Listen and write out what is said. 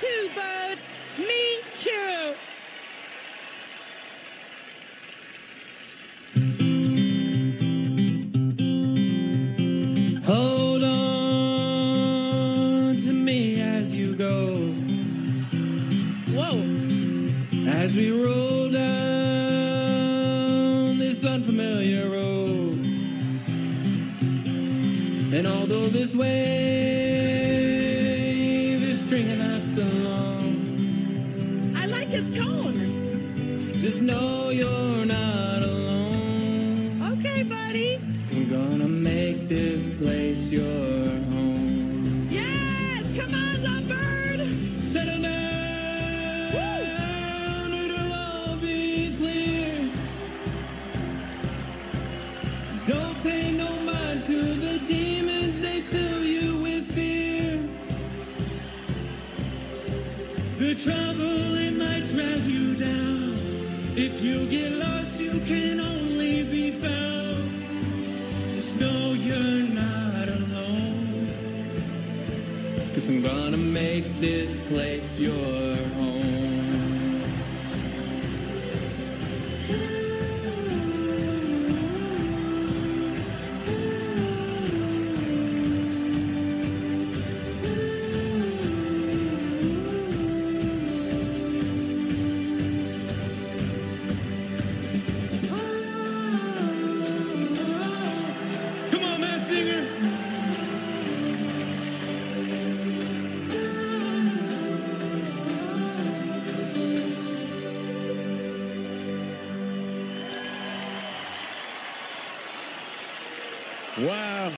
too. Me too. Hold on to me as you go. Whoa. As we roll down this unfamiliar road. And although this wave his tone. just know you're not alone. Okay, buddy. I'm gonna make this place your home. Yes, come on, Lovebird. Settle down, it'll all be clear. Don't pay no mind to the demons, they fill you with fear. The trouble, drag you down. If you get lost, you can only be found. Just know you're not alone. Cause I'm gonna make this place your Wow.